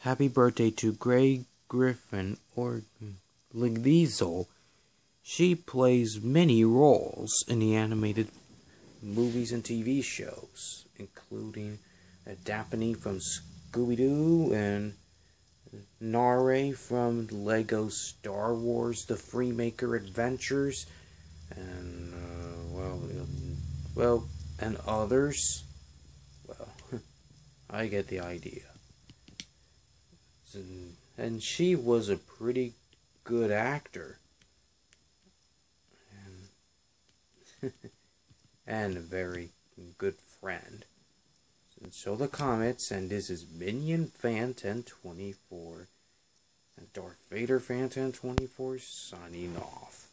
happy birthday to Grey Griffin or Liesel. She plays many roles in the animated movies and TV shows, including Daphne from Scooby Doo and Narre from Lego Star Wars The Freemaker Adventures, and, uh, well, well, and others. Well, I get the idea. And, and she was a pretty good actor. And, and a very good friend. And so the comments, and this is Minion Fan 1024 and Darth Vader Fan 1024 signing off.